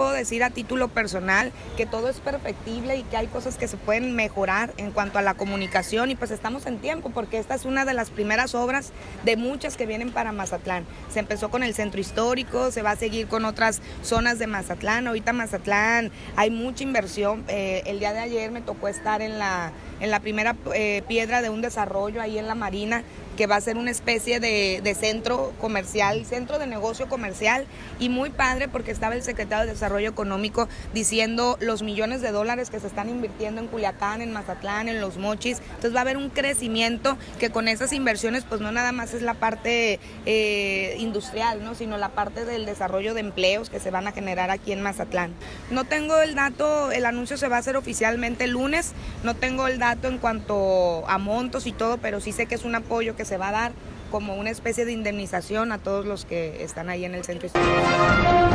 puedo decir a título personal que todo es perfectible y que hay cosas que se pueden mejorar en cuanto a la comunicación y pues estamos en tiempo porque esta es una de las primeras obras de muchas que vienen para Mazatlán. Se empezó con el centro histórico, se va a seguir con otras zonas de Mazatlán. Ahorita Mazatlán hay mucha inversión. Eh, el día de ayer me tocó estar en la, en la primera eh, piedra de un desarrollo ahí en la Marina que va a ser una especie de, de, centro comercial, centro de negocio comercial y muy padre porque estaba el secretario de Desarrollo Económico diciendo los millones de dólares que se están invirtiendo en Culiacán, en Mazatlán, en Los Mochis. Entonces va a haber un crecimiento que con esas inversiones pues no nada más es la parte eh, industrial, ¿no? sino la parte del desarrollo de empleos que se van a generar aquí en Mazatlán. No tengo el dato, el anuncio se va a hacer oficialmente el lunes, no tengo el dato en cuanto a montos y todo, pero sí sé que es un apoyo que se va a dar como una especie de indemnización a todos los que están ahí en el centro histórico.